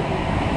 movie.